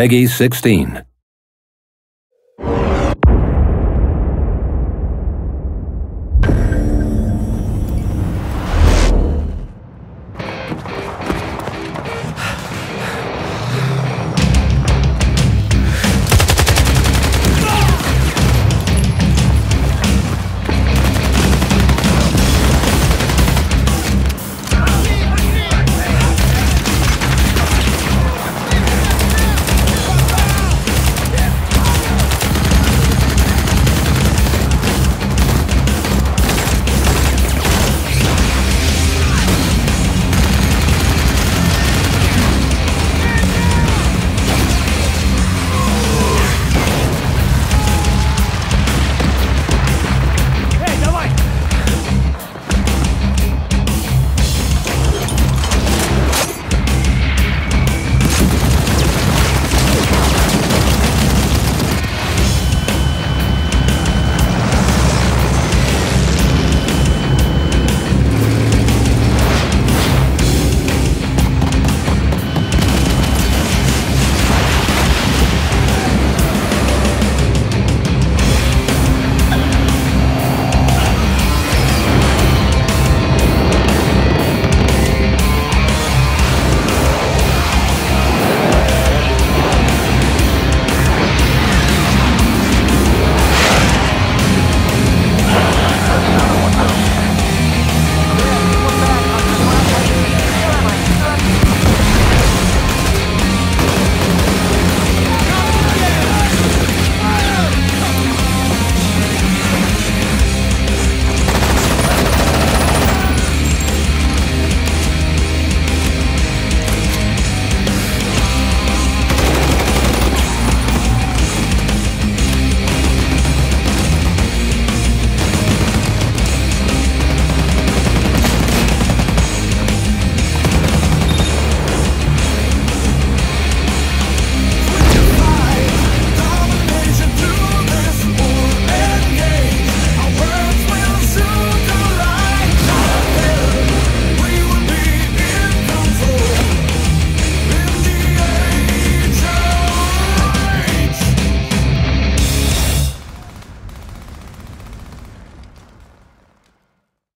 Peggy 16.